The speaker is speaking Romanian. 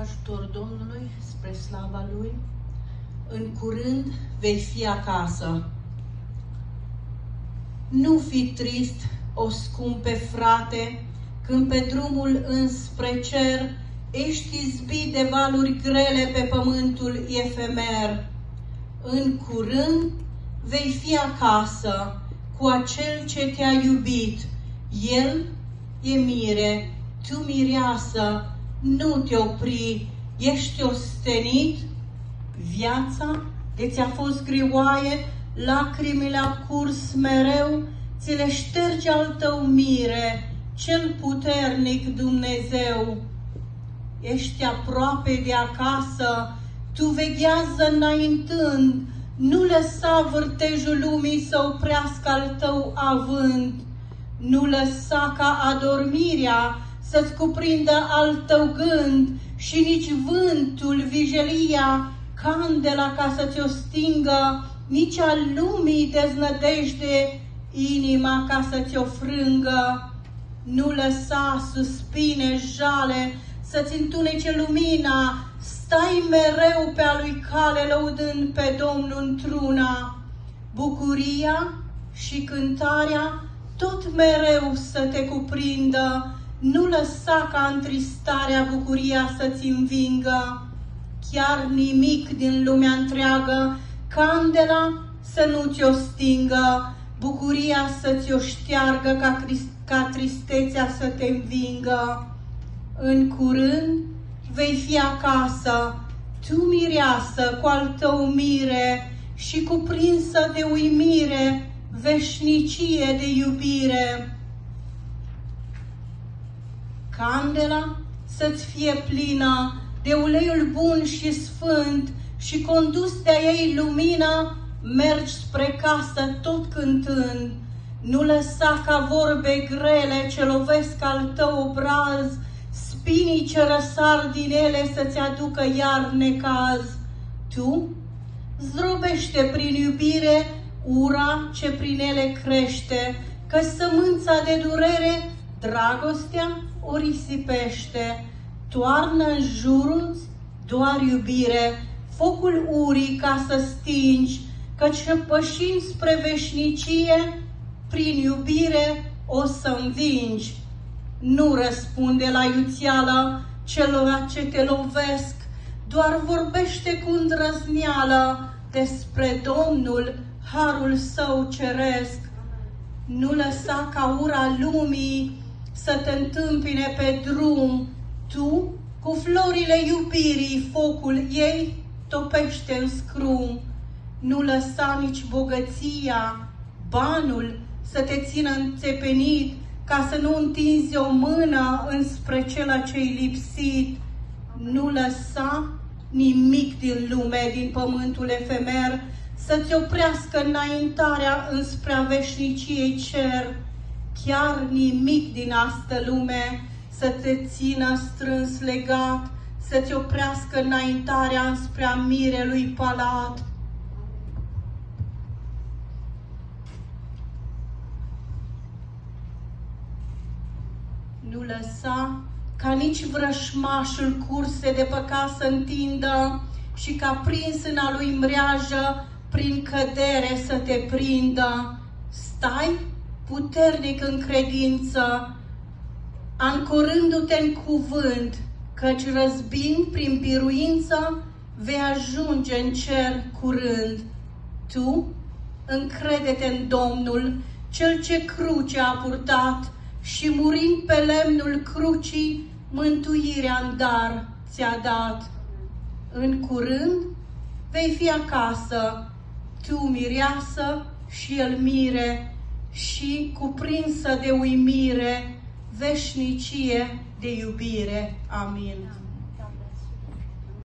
ajutor Domnului, spre slava Lui, în curând vei fi acasă. Nu fi trist, o scumpe frate, când pe drumul înspre cer ești izbit de valuri grele pe pământul efemer. În curând vei fi acasă cu acel ce te-a iubit. El e mire, tu mireasă, nu te opri, ești ostenit, viața de ți-a fost greoaie, lacrimile a curs mereu, ți le șterge al tău mire, cel puternic Dumnezeu. Ești aproape de acasă, tu veghează înaintând, nu lăsa vârtejul lumii să oprească al tău avânt, nu lăsa ca adormirea să-ți cuprindă al tău gând și nici vântul, vijelia, candela ca să ți-o stingă, nici al lumii deznădejde inima ca să ți-o frângă. Nu lăsa suspine, jale, să-ți întunece lumina, stai mereu pe a lui cale, lăudând pe Domnul întruna. Bucuria și cântarea tot mereu să te cuprindă, nu lăsa ca întristarea, bucuria să-ți învingă. Chiar nimic din lumea întreagă, candela să nu ți-o stingă, bucuria să ți-o șteargă, ca, ca tristețea să te învingă. În curând vei fi acasă, tu mireasă cu al tău mire și cuprinsă de uimire, veșnicie de iubire candela să-ți fie plină de uleiul bun și sfânt și condus de ei lumina, mergi spre casă tot cântând. Nu lăsa ca vorbe grele ce lovesc al tău obraz, spinii ce răsar din ele să-ți aducă iar necaz. Tu zdrobește prin iubire ura ce prin ele crește, că sămânța de durere, dragostea o risipește, toarnă în jurul doar iubire, focul urii ca să stingi, căci pășind spre veșnicie, prin iubire o să învingi. Nu răspunde la iuțială celor ce te lovesc, doar vorbește cu îndrăzneală despre Domnul, harul său ceresc. Nu lăsa ca ura lumii să te întâmpine pe drum, tu, cu florile iubirii, focul ei topește în scrum. Nu lăsa nici bogăția, banul să te țină înțepenit, ca să nu întinzi o mână înspre cel ce-i lipsit. Nu lăsa nimic din lume, din pământul efemer, să-ți oprească înaintarea înspre a veșniciei cer chiar nimic din astă lume să te țină strâns legat, să-ți oprească înaintarea înspre a mirelui palat. Nu lăsa ca nici vrășmașul curse de păcat să întindă și ca prins în a lui mreajă prin cădere să te prindă. Stai puternic în credință, ancorându-te în cuvânt, căci răzbind prin piruință, vei ajunge în cer curând. Tu, încrede-te în Domnul, Cel ce cruce a purtat și murind pe lemnul crucii, mântuirea în dar ți-a dat. În curând vei fi acasă, tu mireasă și el mire, și cuprinsă de uimire, veșnicie de iubire. Amin.